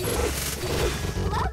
Hello?